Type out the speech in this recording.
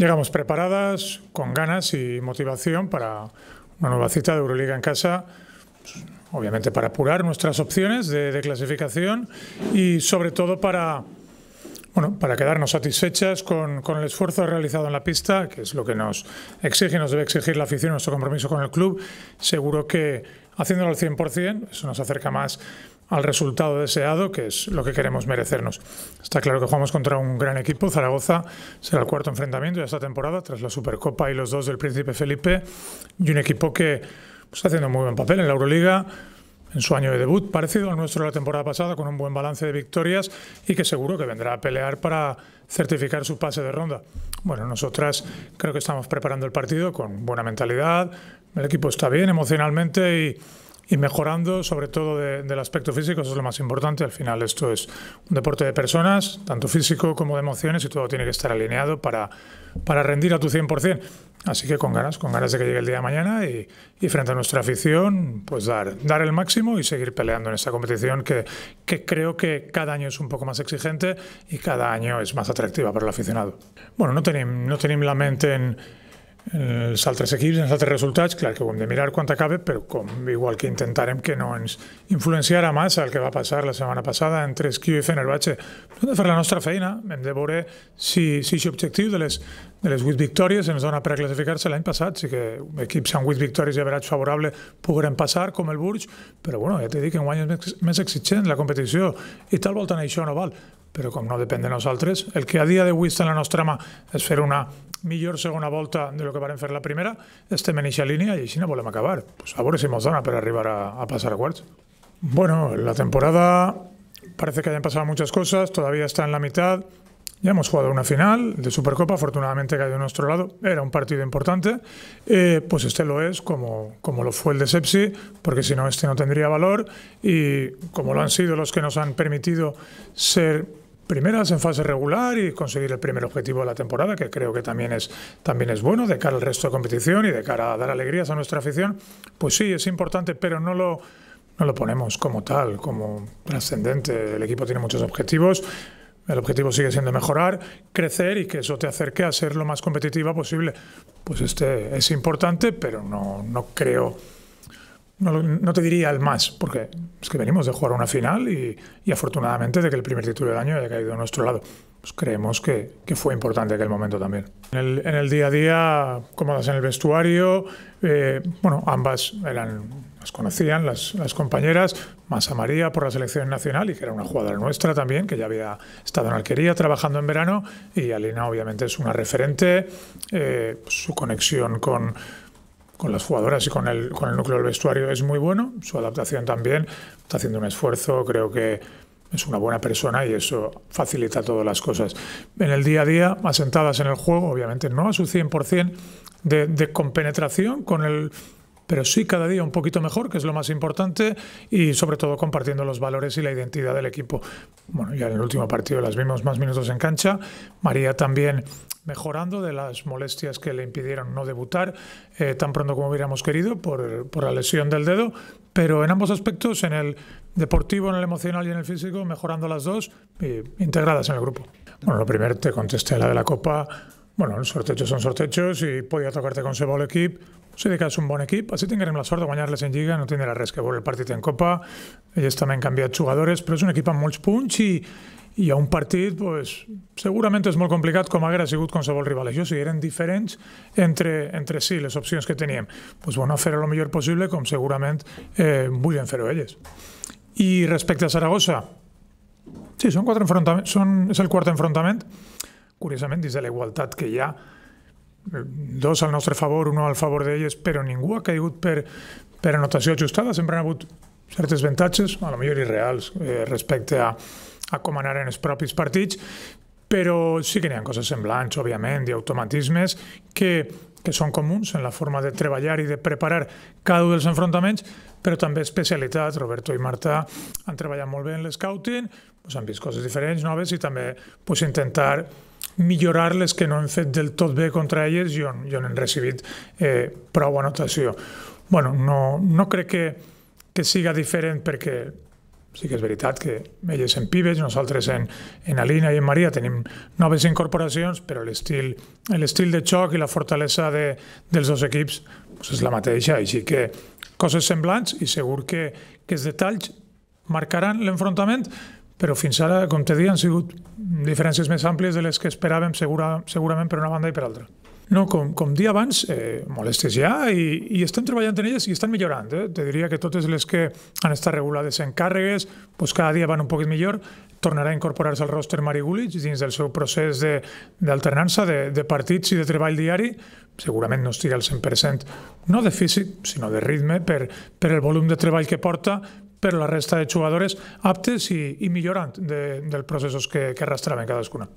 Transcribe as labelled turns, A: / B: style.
A: Llegamos preparadas, con ganas y motivación para una nueva cita de Euroliga en casa, pues, obviamente para apurar nuestras opciones de, de, clasificación y sobre todo para, bueno, para quedarnos satisfechas con, el esfuerzo realizado en la pista, que es lo que nos exige nos debe exigir la afición, nuestro compromiso con el club. Seguro que haciéndolo al 100%, eso nos acerca más al resultado deseado, que es lo que queremos merecernos. Está claro que jugamos contra un gran equipo. Zaragoza será el cuarto enfrentamiento de esta temporada, tras la Supercopa y los dos del Príncipe Felipe, y un equipo que pues, está haciendo muy buen papel en la Euroliga en su año de debut, parecido al nuestro de la temporada pasada, con un buen balance de victorias y que seguro que vendrá a pelear para certificar su pase de ronda. Bueno, nosotras creo que estamos preparando el partido con buena mentalidad, el equipo está bien emocionalmente y y mejorando sobre todo de, del aspecto físico, eso es lo más importante. Al final esto es un deporte de personas, tanto físico como de emociones, y todo tiene que estar alineado para, para rendir a tu 100%. Así que con ganas, con ganas de que llegue el día de mañana y, y, frente a nuestra afición, pues dar, dar el máximo y seguir peleando en esta competición que, que creo que cada año es un poco más exigente y cada año es más atractiva para el aficionado. Bueno, no tenim, no la mente en, els altres equips, els altres resultats, clar que ho hem de mirar quan acabe, però com, igual que intentarem que no ens influenciarà massa el que va passar la setmana passada entre Esquiu i Fenerbahce. Hem de fer la nostra feina, hem de veure si, si aquest objectiu de les, de les 8 victòries ens dona per classificar-se l'any passat. Sí que equips amb 8 victòries i averats favorable pogueren passar, com el Burj, però bueno, ja t'he dit que en guany és més, més exigent la competició i tal volta això no val. Però com no depèn de nosaltres, el que a dia d'avui està en la nostra mà és una millor segona volta de lo que van fer la primera, estem en eixa línia i així no volem acabar. Pues a veure si ens dona per arribar a, a pasar a quarts. Bueno, la temporada parece que hayan pasado muchas cosas, todavía está en la mitad. Ya hemos jugado una final de Supercopa, afortunadamente cayó a nuestro lado, era un partido importante, eh, pues este lo es como, como lo fue el de Sepsi, porque si no este no tendría valor y como lo han sido los que nos han permitido ser primeras en fase regular y conseguir el primer objetivo de la temporada, que creo que también es, también es bueno de cara al resto de competición y de cara a dar alegrías a nuestra afición, pues sí, es importante, pero no lo, no lo ponemos como tal, como trascendente. El equipo tiene muchos objetivos. El objetivo sigue siendo mejorar, crecer y que eso te acerque a ser lo más competitiva posible. Pues este es importante, pero no, no creo no, te diría el más, porque es que venimos de jugar una final y, afortunadamente de que el primer título del año haya caído a nuestro lado. Pues creemos que, fue importante aquel momento también. En el, día a día, cómodas en el vestuario, eh, bueno, ambas eran, las conocían, las, las, compañeras, más a María por la selección nacional y que era una jugadora nuestra también, que ya había estado en Alquería trabajando en verano, y Alina obviamente es una referente, eh, su conexión con con las jugadoras y con el, con el núcleo del vestuario es muy bueno. Su adaptación también. Está haciendo un esfuerzo. Creo que es una buena persona y eso facilita todas las cosas. En el día a día, asentadas en el juego, obviamente no a su 100% de, de compenetración con el pero sí cada día un poquito mejor, que es lo más importante, y sobre todo compartiendo los valores y la identidad del equipo. Bueno, ya en el último partido las vimos más minutos en cancha, María también mejorando de las molestias que le impidieron no debutar eh, tan pronto como hubiéramos querido por, por la lesión del dedo, pero en ambos aspectos, en el deportivo, en el emocional y en el físico, mejorando las dos integradas en el grupo. Bueno, lo primero te contesté la de la Copa. Bueno, els sortejos són sortejos i podia tocar-te qualsevol equip. O sigui que és un bon equip. Així tinguem la sort de guanyar-les en Lliga, no tindrà res que veure el partit en Copa. Ells també han canviat jugadores, però és un equip amb molts punts i, i a un partit pues, segurament és molt complicat com haguera sigut qualsevol rival. Això sí, eren diferents entre, entre si les opcions que teníem. Pues, bueno, fer el millor possible com segurament eh, vulguin fer-ho elles. I respecte a Saragossa, sí, són quatre enfrontaments, són, és el quart enfrontament curiosament, dins de la igualtat que hi ha, dos al nostre favor, uno al favor d'elles, però ningú ha caigut per, per anotació ajustada, sempre han hagut certes avantatges, a lo millor irreals, eh, respecte a, a com anaren els propis partits, però sí que n'hi ha coses semblants, òbviament, i automatismes que, que són comuns en la forma de treballar i de preparar cada un dels enfrontaments, però també especialitats. Roberto i Marta han treballat molt bé en l'escouting, pues han vist coses diferents, noves, i també pues, intentar millorar les que no hem fet del tot bé contra elles i on, i on hem recibit eh, prou anotació. bueno, no, no crec que, que siga diferent perquè Sí que és veritat que elles en pibes, nosaltres en, en Alina i en Maria tenim noves incorporacions, però l'estil de xoc i la fortalesa de, dels dos equips pues és la mateixa, així que coses semblants i segur que, que els detalls marcaran l'enfrontament, però fins ara, com te dic, han sigut diferències més àmplies de les que esperàvem segura, segurament per una banda i per altra. No, com, com dia abans, eh, molestes ja i, i estem treballant en elles i estan millorant. Eh? Te diria que totes les que han estat regulades en càrregues, pues cada dia van un poc millor. Tornarà a incorporar-se al roster Mari Gulich dins del seu procés d'alternança de, de, de partits i de treball diari. Segurament no estigui al 100%, no de físic, sinó de ritme, per, per el volum de treball que porta, per la resta de jugadores aptes i, i millorant de, dels processos que, que arrastraven cadascuna.